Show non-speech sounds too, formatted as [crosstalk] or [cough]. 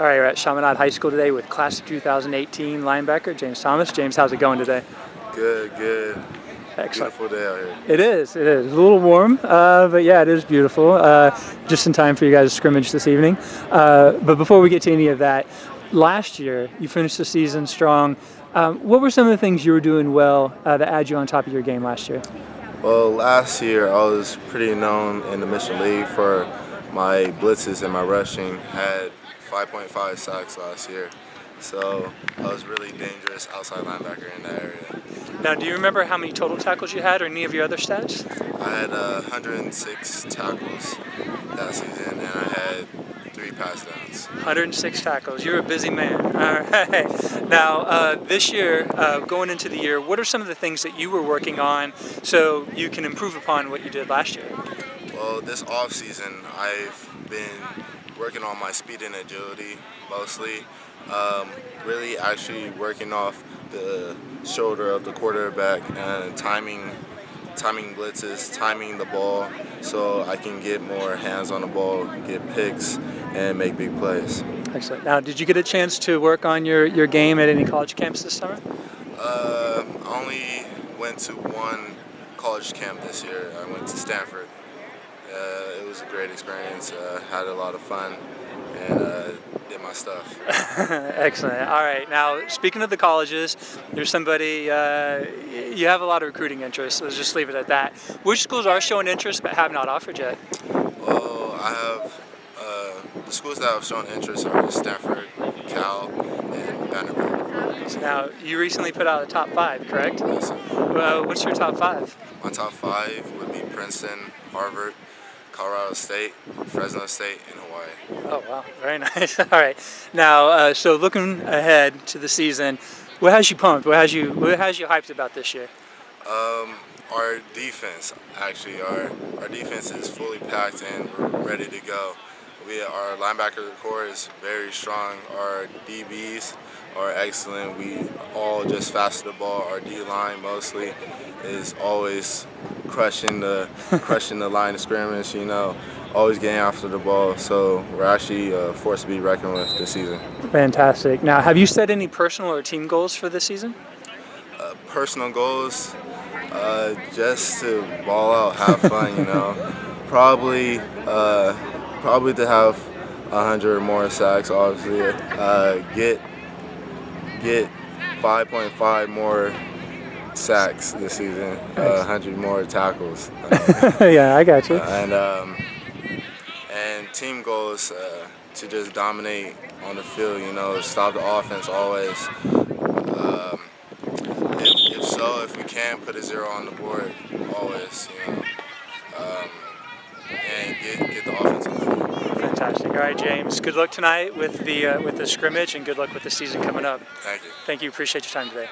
All right, we're at Chaminade High School today with class of 2018 linebacker James Thomas. James, how's it going today? Good, good. Excellent. Beautiful day out here. It is, it is. A little warm, uh, but yeah, it is beautiful. Uh, just in time for you guys to scrimmage this evening. Uh, but before we get to any of that, last year you finished the season strong. Um, what were some of the things you were doing well uh, that add you on top of your game last year? Well, last year I was pretty known in the Mission League for my blitzes and my rushing. Had 5.5 sacks last year. So I was really dangerous outside linebacker in that area. Now, do you remember how many total tackles you had or any of your other stats? I had uh, 106 tackles that season and I had three pass downs. 106 tackles. You're a busy man. [laughs] All right. Now, uh, this year, uh, going into the year, what are some of the things that you were working on so you can improve upon what you did last year? Well, this off season, I've been working on my speed and agility mostly. Um, really actually working off the shoulder of the quarterback and timing timing blitzes, timing the ball so I can get more hands on the ball, get picks, and make big plays. Excellent. Now, did you get a chance to work on your, your game at any college camps this summer? Uh, I only went to one college camp this year. I went to Stanford. Uh, it was a great experience. Uh, had a lot of fun and uh, did my stuff. [laughs] Excellent. All right. Now, speaking of the colleges, there's somebody uh, you have a lot of recruiting interest. Let's just leave it at that. Which schools are showing interest but have not offered yet? Well, I have uh, the schools that have shown interest are Stanford, Cal, and Vanderbilt. Now, you recently put out a top five, correct? Yes, Well, what's your top five? My top five would be Princeton, Harvard, Colorado State, Fresno State, and Hawaii. Oh wow, very [laughs] nice. All right, now uh, so looking ahead to the season, what has you pumped? What has you what has you hyped about this year? Um, our defense, actually, our our defense is fully packed and we're ready to go. We our linebacker core is very strong. Our DBs are excellent. We all just faster the ball. Our D line mostly is always crushing the [laughs] crushing the line of scrimmage. You know, always getting after the ball. So we're actually a force to be reckoned with this season. Fantastic. Now, have you set any personal or team goals for this season? Uh, personal goals, uh, just to ball out, have fun. You know, [laughs] probably uh, probably to have a hundred more sacks. Obviously, uh, get get 5.5 more sacks this season, uh, 100 more tackles. [laughs] yeah, I got you. and um, and team goals uh, to just dominate on the field. You know, stop the offense always. Um, if, if so, if we can, put a zero on the board always. You know, um, and get get the offense on the field. Fantastic. All right, James. Good luck tonight with the uh, with the scrimmage, and good luck with the season coming up. Thank you. Thank you. Appreciate your time today.